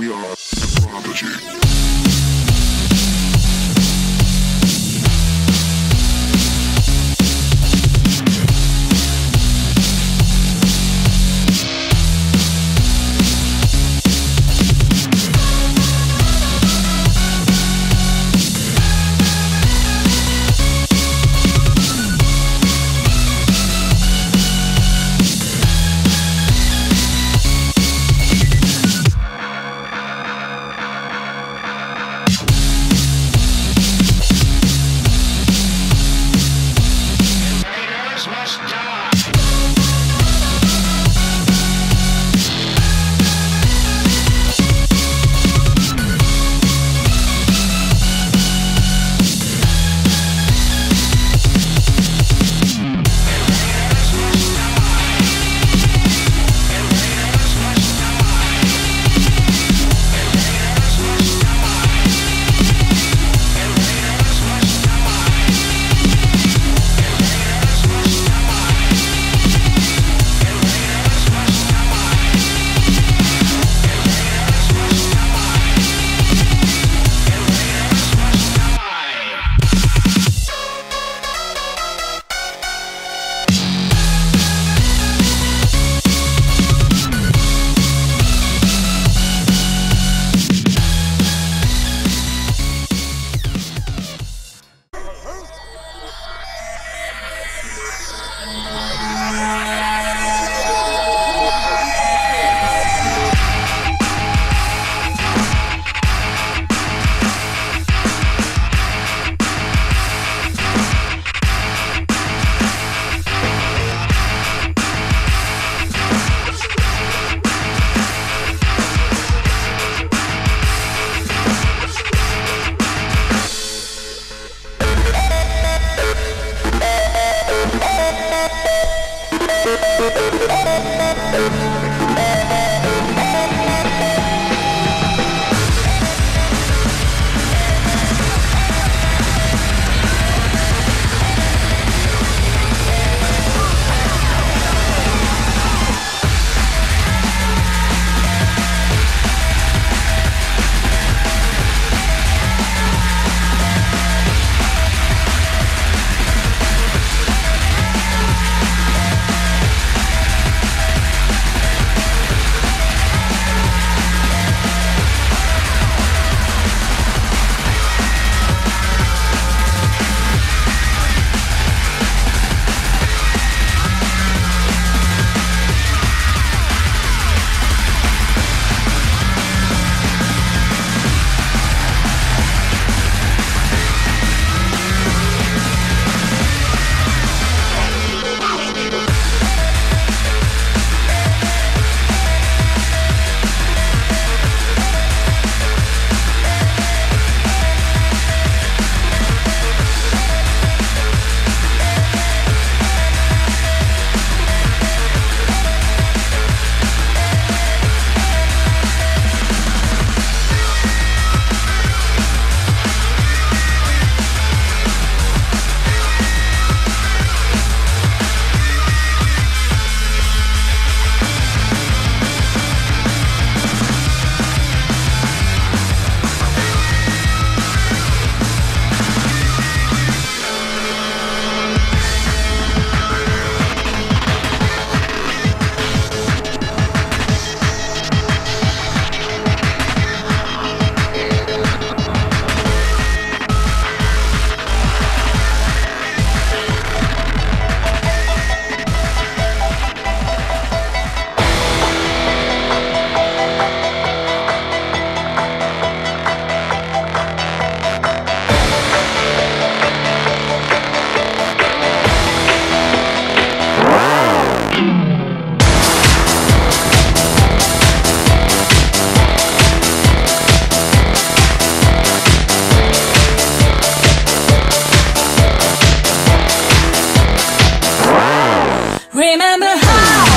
We are the Prodigy. 아!